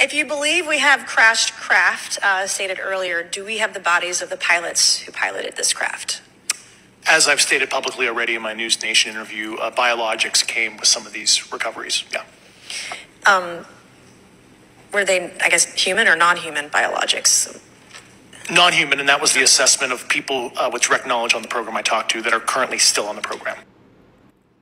If you believe we have crashed craft, uh, stated earlier, do we have the bodies of the pilots who piloted this craft? As I've stated publicly already in my News Nation interview, uh, biologics came with some of these recoveries. Yeah. Were they, I guess, human or non-human biologics? Non-human, and that was the assessment of people uh, with direct knowledge on the program I talked to that are currently still on the program.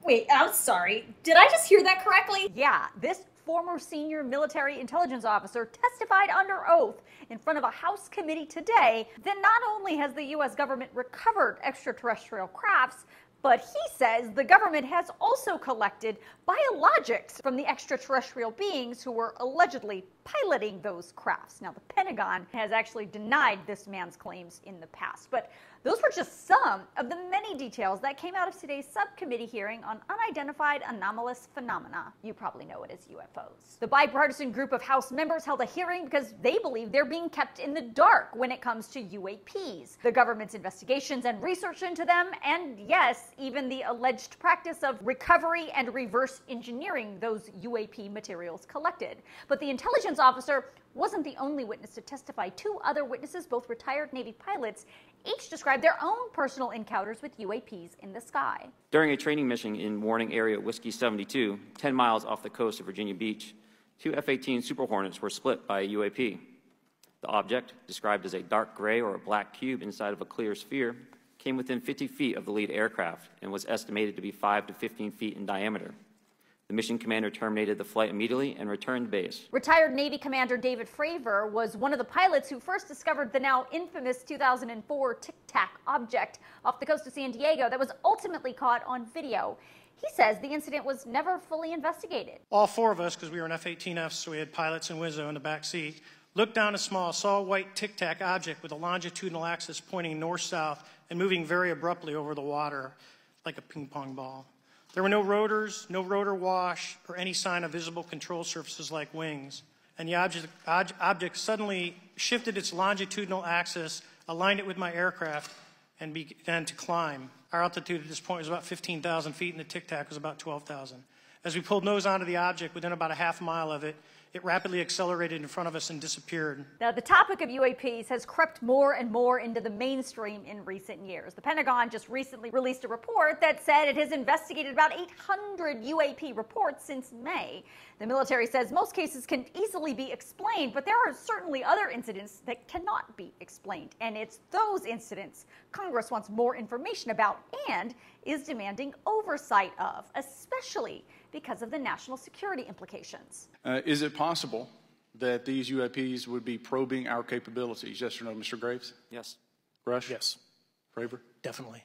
Wait, I'm sorry. Did I just hear that correctly? Yeah, this former senior military intelligence officer testified under oath in front of a House committee today that not only has the U.S. government recovered extraterrestrial crafts, but he says the government has also collected biologics from the extraterrestrial beings who were allegedly piloting those crafts. Now, the Pentagon has actually denied this man's claims in the past, but those were just some of the many details that came out of today's subcommittee hearing on unidentified anomalous phenomena. You probably know it as UFOs. The bipartisan group of House members held a hearing because they believe they're being kept in the dark when it comes to UAPs, the government's investigations and research into them, and yes, even the alleged practice of recovery and reverse engineering those UAP materials collected. But the intelligence officer wasn't the only witness to testify. Two other witnesses, both retired Navy pilots, each described their own personal encounters with UAPs in the sky. During a training mission in Warning Area Whiskey 72, 10 miles off the coast of Virginia Beach, two F 18 Super Hornets were split by a UAP. The object, described as a dark gray or a black cube inside of a clear sphere, came within 50 feet of the lead aircraft and was estimated to be 5 to 15 feet in diameter. The mission commander terminated the flight immediately and returned base. Retired Navy Commander David Fravor was one of the pilots who first discovered the now infamous 2004 Tic Tac object off the coast of San Diego that was ultimately caught on video. He says the incident was never fully investigated. All four of us, because we were in F 18Fs, so we had pilots and Wizzo in the back seat, looked down a small, saw a white tic tac object with a longitudinal axis pointing north south and moving very abruptly over the water like a ping pong ball. There were no rotors, no rotor wash, or any sign of visible control surfaces like wings. And the object, ob- object suddenly shifted its longitudinal axis, aligned it with my aircraft, and began to climb. Our altitude at this point was about 15,000 feet, and the tic tac was about 12,000. As we pulled nose onto the object, within about a half mile of it, it rapidly accelerated in front of us and disappeared. Now, the topic of UAPs has crept more and more into the mainstream in recent years. The Pentagon just recently released a report that said it has investigated about 800 UAP reports since May. The military says most cases can easily be explained, but there are certainly other incidents that cannot be explained. And it's those incidents Congress wants more information about and is demanding oversight of, especially because of the national security implications. Uh, is it possible that these UAPs would be probing our capabilities? Yes or no, Mr. Graves? Yes. Grusch? Yes, Fravor? definitely.